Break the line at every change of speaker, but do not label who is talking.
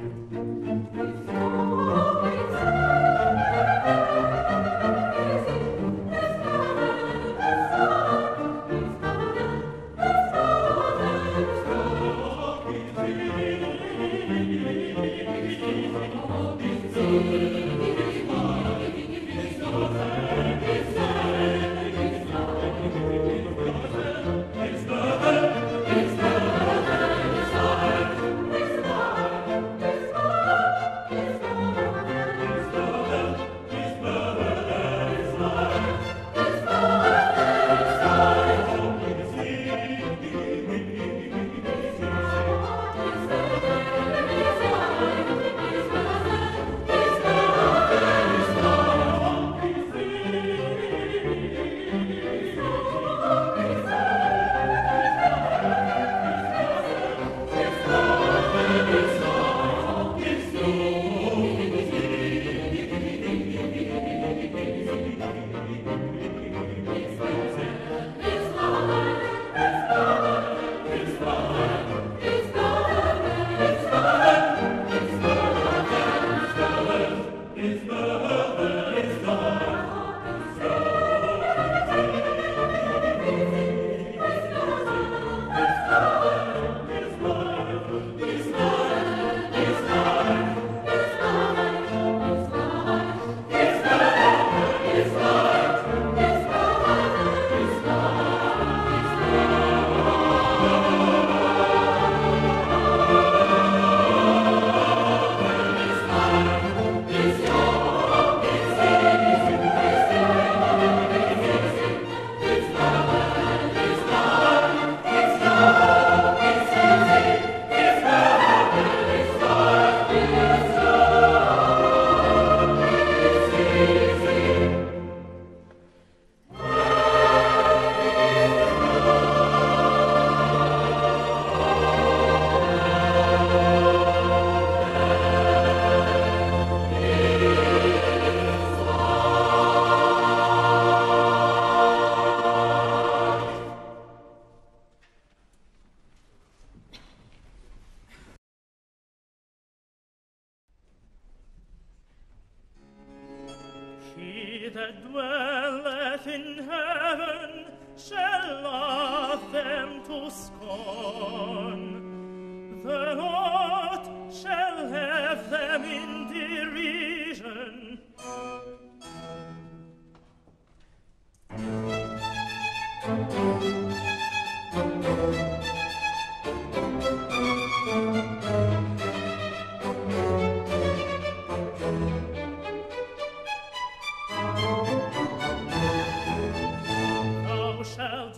Amen. that dwelleth in heaven shall laugh them to scorn. The Lord shall have them in derision.